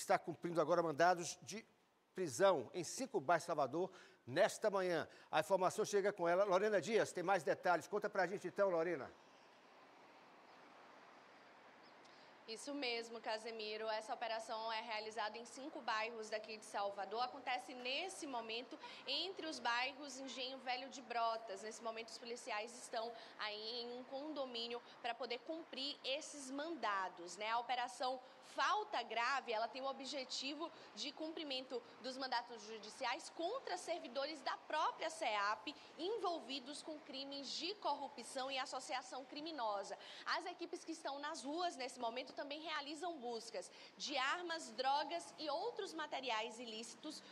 está cumprindo agora mandados de prisão em cinco bairros de Salvador nesta manhã. A informação chega com ela. Lorena Dias, tem mais detalhes. Conta pra gente então, Lorena. Isso mesmo, Casemiro. Essa operação é realizada em cinco bairros daqui de Salvador. Acontece nesse momento entre os bairros Engenho Velho de Brotas. Nesse momento, os policiais estão aí em um condomínio para poder cumprir esses mandados. Né? A operação Falta Grave ela tem o objetivo de cumprimento dos mandatos judiciais contra servidores da própria SEAP envolvidos com crimes de corrupção e associação criminosa. As equipes que estão nas ruas nesse momento também realizam buscas de armas, drogas e outros materiais ilícitos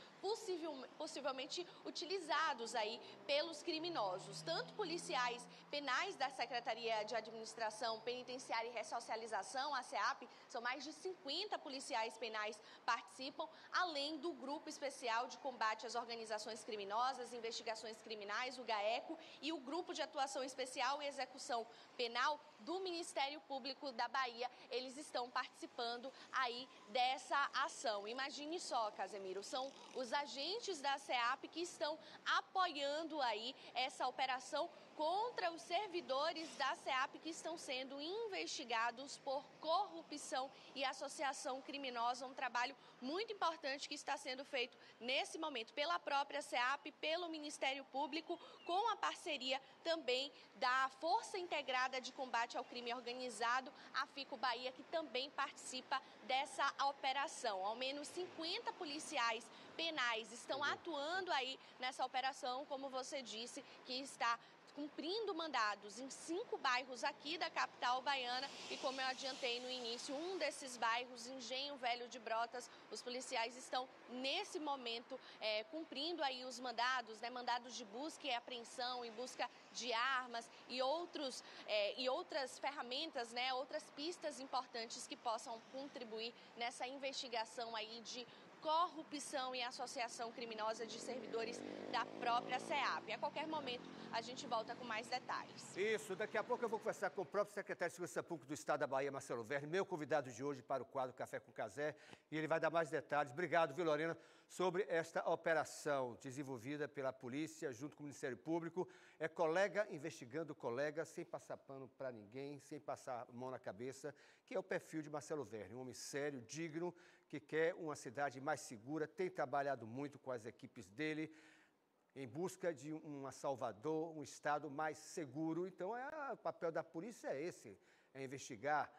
possivelmente utilizados aí pelos criminosos. Tanto policiais penais da Secretaria de Administração Penitenciária e Ressocialização, a SEAP, são mais de 50 policiais penais participam, além do Grupo Especial de Combate às Organizações Criminosas, Investigações Criminais, o GAECO, e o Grupo de Atuação Especial e Execução Penal do Ministério Público da Bahia. Eles estão participando aí dessa ação. Imagine só, Casemiro, são os agentes da SEAP que estão apoiando aí essa operação contra os servidores da SEAP que estão sendo investigados por corrupção e associação criminosa. Um trabalho muito importante que está sendo feito nesse momento pela própria SEAP, pelo Ministério Público, com a parceria também da Força Integrada de Combate ao Crime Organizado, a FICO Bahia, que também participa dessa operação. Ao menos 50 policiais penais estão atuando aí nessa operação, como você disse, que está cumprindo mandados em cinco bairros aqui da capital baiana. E como eu adiantei no início, um desses bairros, Engenho Velho de Brotas, os policiais estão nesse momento é, cumprindo aí os mandados, né, mandados de busca e apreensão, em busca de armas e outros é, e outras ferramentas, né, outras pistas importantes que possam contribuir nessa investigação aí de corrupção e associação criminosa de servidores da própria SEAP. A qualquer momento a gente volta com mais detalhes. Isso, daqui a pouco eu vou conversar com o próprio secretário de Segurança Pública do Estado da Bahia, Marcelo Verne, meu convidado de hoje para o quadro Café com Casé, e ele vai dar mais detalhes. Obrigado, viu, Lorena, sobre esta operação desenvolvida pela polícia junto com o Ministério Público. É colega investigando colega, sem passar pano para ninguém, sem passar mão na cabeça, que é o perfil de Marcelo Verne, um homem sério, digno, que quer uma cidade mais segura, tem trabalhado muito com as equipes dele em busca de uma Salvador, um estado mais seguro. Então, é, o papel da polícia é esse, é investigar.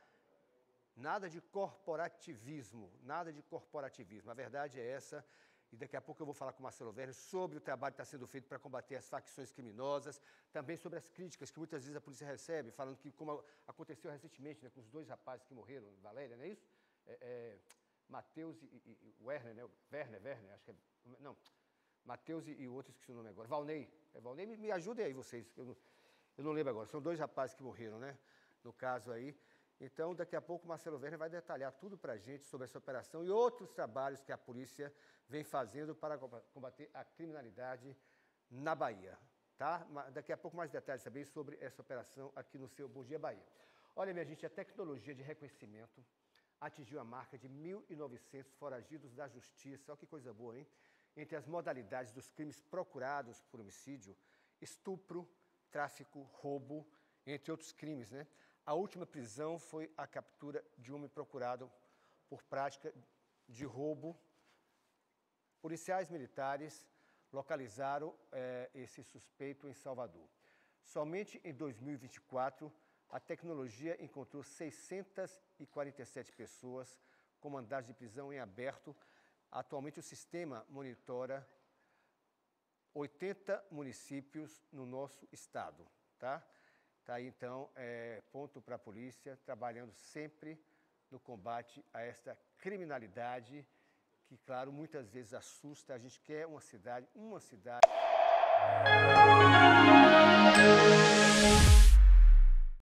Nada de corporativismo, nada de corporativismo. A verdade é essa. E daqui a pouco eu vou falar com o Marcelo Verne sobre o trabalho que está sendo feito para combater as facções criminosas, também sobre as críticas que muitas vezes a polícia recebe, falando que, como aconteceu recentemente né, com os dois rapazes que morreram Valéria, não é isso? É, é, Matheus e, e, e Werner, né? Werner, Werner, acho que é. Não, Matheus e, e outro, esqueci o nome agora. Valnei. É Valnei, me, me ajudem aí vocês. Eu não, eu não lembro agora. São dois rapazes que morreram, né? No caso aí. Então, daqui a pouco o Marcelo Werner vai detalhar tudo para a gente sobre essa operação e outros trabalhos que a polícia vem fazendo para combater a criminalidade na Bahia. Tá? Daqui a pouco mais detalhes também sobre essa operação aqui no seu Bom Dia Bahia. Olha, minha gente, a tecnologia de reconhecimento atingiu a marca de 1.900 foragidos da justiça. Olha que coisa boa, hein? Entre as modalidades dos crimes procurados por homicídio, estupro, tráfico, roubo, entre outros crimes, né? A última prisão foi a captura de um homem procurado por prática de roubo. Policiais militares localizaram é, esse suspeito em Salvador. Somente em 2024, a tecnologia encontrou 647 pessoas com mandados de prisão em aberto. Atualmente, o sistema monitora 80 municípios no nosso estado, tá? Tá aí, então, é, ponto para a polícia, trabalhando sempre no combate a esta criminalidade que, claro, muitas vezes assusta. A gente quer uma cidade, uma cidade...